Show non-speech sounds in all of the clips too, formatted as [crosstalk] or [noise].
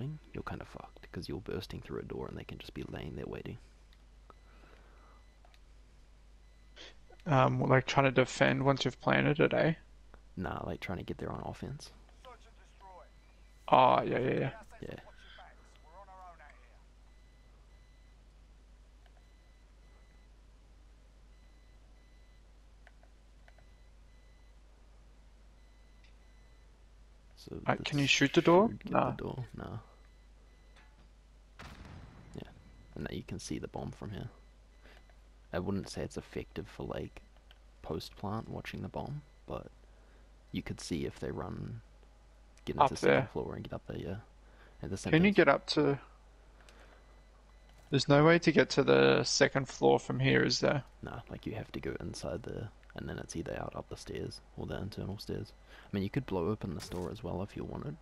building, you're kind of fucked because you're bursting through a door and they can just be laying there waiting. Um, like trying to defend once you've planted it, eh? Nah, like trying to get there on offense. Oh, yeah, yeah, yeah. Yeah. So can you shoot the door? No. Nah. No. Now you can see the bomb from here. I wouldn't say it's effective for like post plant watching the bomb, but you could see if they run get into Up second there. floor and get up there. Yeah, and the Can you get up to... There's no way to get to the second floor from here, is there? Nah, like you have to go inside there, and then it's either out up the stairs or the internal stairs. I mean, you could blow open the store as well if you wanted.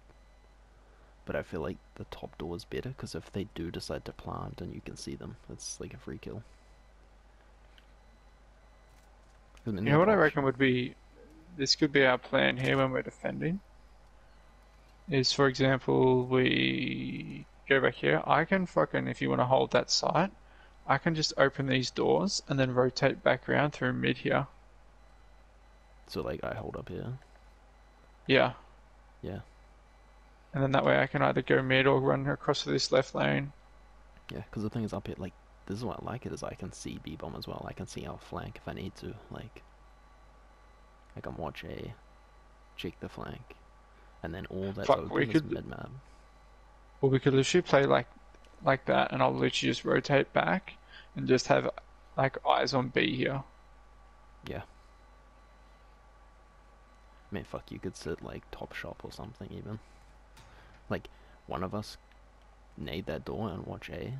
But I feel like the top door is better because if they do decide to plant and you can see them, it's like a free kill. You know what I reckon would be... This could be our plan here when we're defending. Is, for example, we go back here. I can fucking, if you want to hold that site, I can just open these doors and then rotate back around through mid here. So like I hold up here. Yeah. Yeah. And then that way I can either go mid or run across to this left lane. Yeah, because the thing is up here, like this is what I like it is I can see B bomb as well. I can see our flank if I need to. Like, I can watch A, check the flank, and then all that's Fuck, open we could- mid map. Or we could literally play like like that and I'll literally just rotate back and just have like eyes on B here. Yeah. I mean, fuck, you could sit like top shop or something even. Like, one of us nade that door and watch A.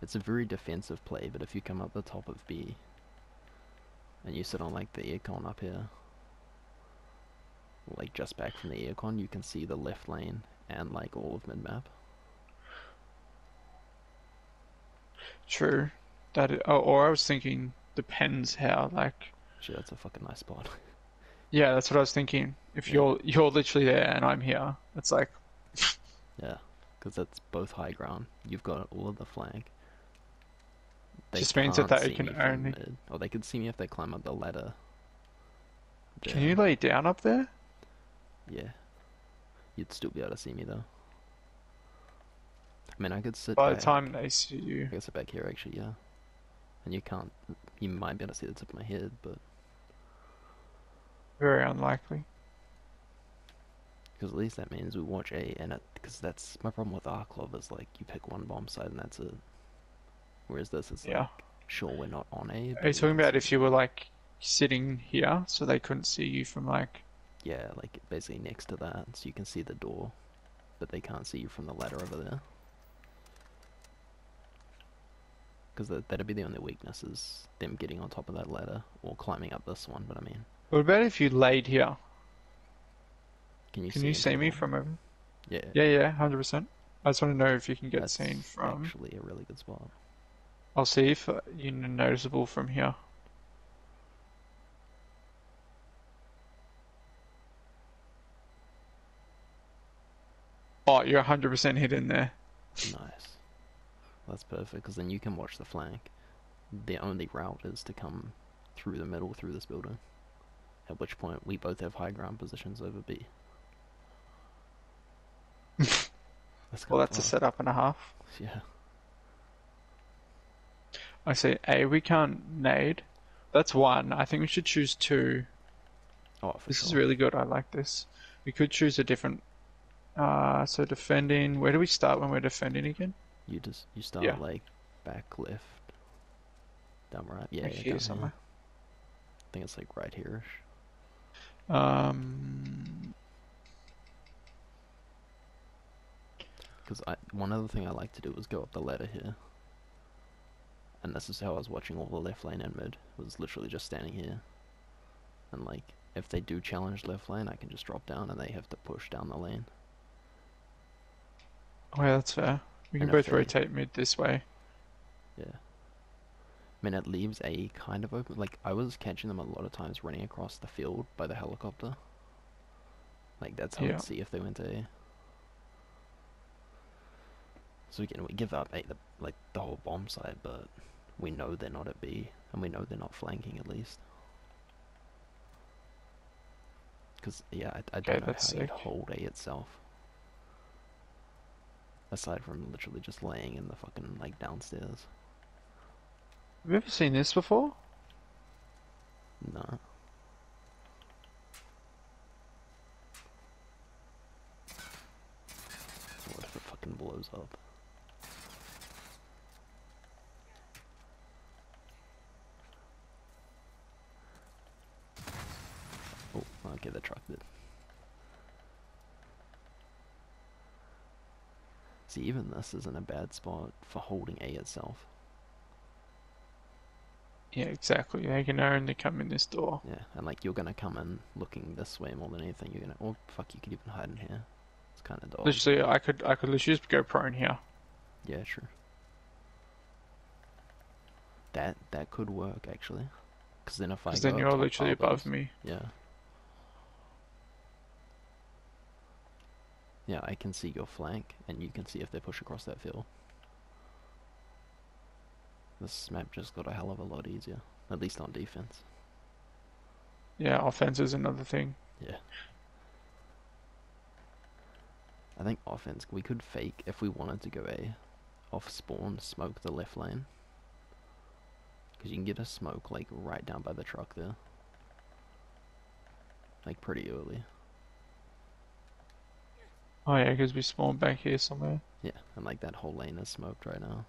It's a very defensive play, but if you come up the top of B and you sit on like the aircon up here, like just back from the aircon, you can see the left lane and like all of mid map. True. That oh, or I was thinking depends how like Shit, that's a fucking nice spot. [laughs] yeah, that's what I was thinking. If Yeah. you're you're literally there and I'm here, it's like yeah, because that's both high ground. You've got all of the flank. Just means that they can only- mid. Or they can see me if they climb up the ladder. can you lay down up there? Yeah. You'd still be able to see me though. I mean, I could sit By the time they see you. I could sit back here actually, yeah. And you can't. You might be able to see the tip of my head, but Very unlikely. Because at least that means we watch A, and it because that's my problem with Arklov is like you pick one bomb site and that's it. Whereas this is Yeah. like, sure we're not on A. Are you talking about if you were like sitting here so they couldn't see you from like Yeah, like basically next to that, so you can see the door, but they can't see you from the ladder over there. Because that, that'd be the only weakness is them getting on top of that ladder or climbing up this one. But I mean, What about if you laid here? Can you Can see you see me from over? Yeah, Yeah, yeah, hundred percent. I just want to know if you can get that's seen from. actually a really good spot. I'll see if uh, you're noticeable from here. Oh, you're hundred percent hidden there. Nice. That's perfect because then you can watch the flank. The only route is to come through the middle through this building. At which point we both have high ground positions over B. That's Well, that's a setup and a half. Yeah. I say, A, we can't nade. That's one. I think we should choose two. Oh, for This is really good. I like this. We could choose a different. Uh, so defending. Where do we start when we're defending again? You just you start Yeah. like back left, down right. Yeah, Like yeah, here down somewhere. I think it's like right here-ish. Um, Because I one other thing I like to do is go up the ladder here. And this is how I was watching all the left lane and mid. Was literally just standing here. And like, if they do challenge left lane, I can just drop down and they have to push down the lane. oh yeah, that's fair. We can And both they- rotate mid this way. Yeah. I mean, it leaves A kind of open. Like, I was catching them a lot of times running across the field by the helicopter. Like, that's how Yeah. I'd see if they went to A. So again, we give up A, the, like the whole bomb site, but we know they're not at B, and we know they're not flanking at least. Because yeah, I, I Okay, don't know how that's you'd hold A itself. Aside from literally just laying in the fucking like downstairs. Have you ever seen this before? No. What if it fucking blows up? Okay, the truck did. See, even this isn't a bad spot for holding A itself. Yeah, exactly. They can only come in this door. Yeah, and like you're gonna come in looking this way more than anything. You're gonna, oh fuck, you could even hide in here. It's kind of dog. Literally, I could I could literally just go prone here. Yeah, true. That that could work actually, because then if I Because then you're literally above me. Yeah. Yeah, I can see your flank, and you can see if they push across that field. This map just got a hell of a lot easier, at least on defense. Yeah, offense is another thing. Yeah. I think offense, we could fake if we wanted to go A. Off spawn, smoke the left lane. Because you can get a smoke, like, right down by the truck there. Like, pretty early. Oh yeah, because we spawned back here somewhere. Yeah, and, like, that whole lane is smoked right now.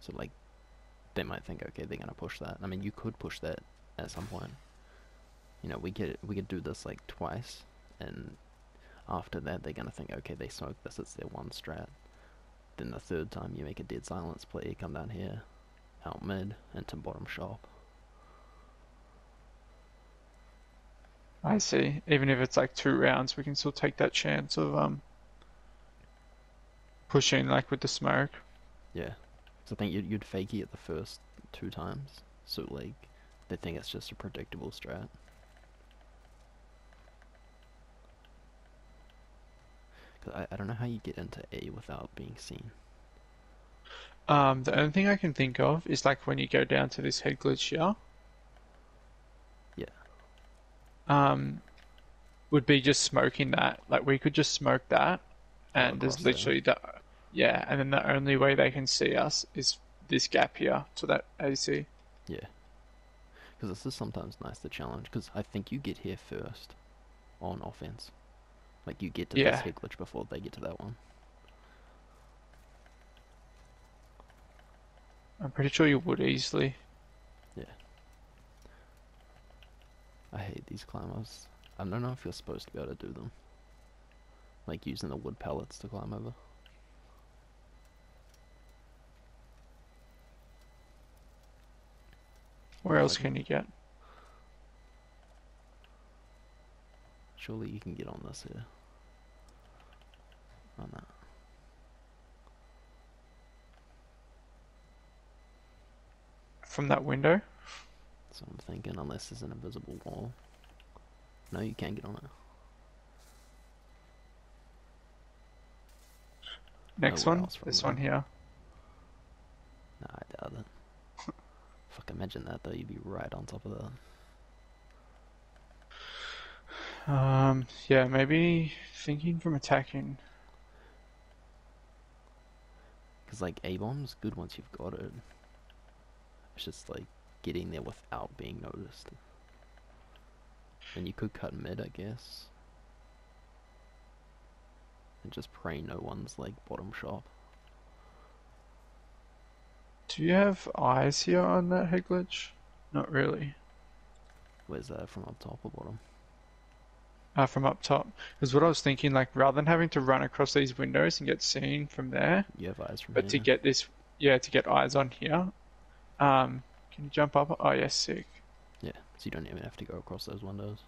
So, like, they might think, okay, they're gonna push that. I mean, you could push that at some point. You know, we could we could do this like twice, and after that, they're gonna think, okay, they smoked this. It's their one strat. Then the third time, you make a dead silence play. You come down here, out mid, into bottom shop. I see. Even if it's like two rounds, we can still take that chance of um pushing like with the smoke. Yeah. So I think you'd you'd fakey it the first two times, so like they think it's just a predictable strat. Cause I, I don't know how you get into A without being seen. Um, the only thing I can think of is like when you go down to this head glitch here. Yeah. Um, would be just smoking that. Like we could just smoke that, and there's across there. literally the yeah, and then the only way they can see us is this gap here to that AC. Yeah. Because this is sometimes nice to challenge. Because I think you get here first on offense. Like you get to Yeah. this head glitch before they get to that one. I'm pretty sure you would easily. I hate these climbers. I don't know if you're supposed to be able to do them. Like using the wood pellets to climb over. Where else can you get? Surely you can get on this here. From that window? So I'm thinking unless there's an invisible wall. No, you can't get on it. Next Nowhere one? This there. one here. Nah, I doubt it. [laughs] Fuck, imagine that though, you'd be right on top of that. Um, yeah, maybe thinking from attacking. Because, like, A-bomb's good once you've got it. It's just, like, getting there without being noticed. And you could cut mid, I guess. And just pray no one's, like, bottom shop. Do you have eyes here on that head glitch? Not really. Where's that from up top or bottom? Uh, from up top. Because what I was thinking, like, rather than having to run across these windows and get seen from there, You have eyes from but to get this, yeah, to get eyes on here, um, can you jump up? Oh, yes, sick. Yeah, so you don't even have to go across those windows.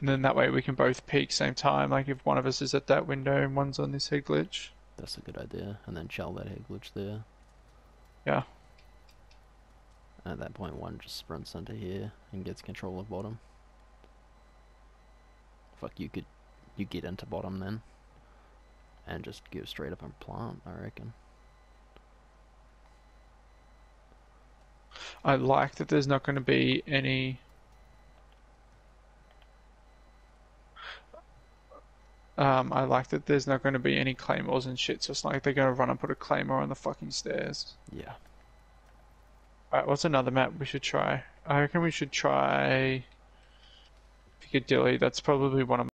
And then that way we can both peek same time. Like, if one of us is at that window and one's on this head glitch. That's a good idea. And then shell that head glitch there. Yeah. At that point, one just sprints into here and gets control of bottom. Fuck, you could, you get into bottom then, and just go straight up and plant. I reckon. I like that there's not going to be any. Um, I like that there's not going to be any claymores and shit, so it's not like they're going to run and put a claymore on the fucking stairs. Yeah. Alright, what's another map we should try? I reckon we should try Piccadilly. That's probably one of